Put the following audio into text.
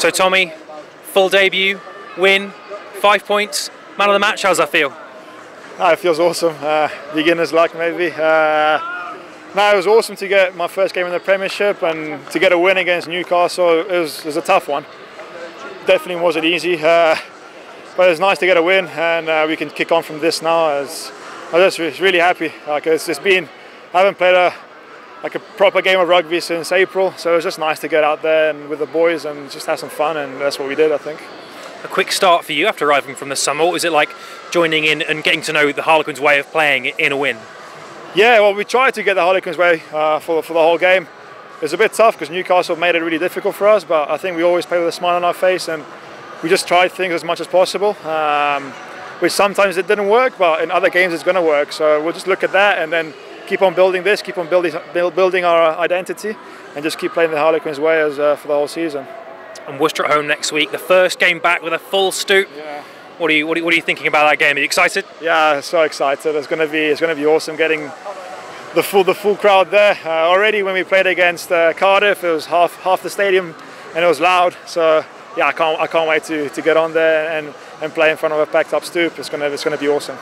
So Tommy, full debut, win, five points, man of the match. How's that feel? Ah, it feels awesome. Uh, beginner's luck maybe. Uh, no, it was awesome to get my first game in the Premiership and to get a win against Newcastle. It was, it was a tough one. Definitely wasn't easy, uh, but it was nice to get a win and uh, we can kick on from this now. As I'm just really happy. Like it's been, I haven't played a like a proper game of rugby since April, so it was just nice to get out there and with the boys and just have some fun, and that's what we did, I think. A quick start for you after arriving from the summer. What was it like joining in and getting to know the Harlequins' way of playing in a win? Yeah, well, we tried to get the Harlequins' way uh, for, for the whole game. It was a bit tough because Newcastle made it really difficult for us, but I think we always play with a smile on our face and we just tried things as much as possible. Um, which sometimes it didn't work, but in other games it's going to work. So we'll just look at that and then keep on building this, keep on building building our identity, and just keep playing the Harlequins way as uh, for the whole season. And Worcester at home next week, the first game back with a full stoop. Yeah. What are you what are, what are you thinking about that game? Are you excited? Yeah, so excited. It's going to be it's going to be awesome getting the full the full crowd there. Uh, already when we played against uh, Cardiff, it was half half the stadium and it was loud. So yeah, I can't I can't wait to, to get on there and, and play in front of a packed up stoop. It's gonna it's gonna be awesome.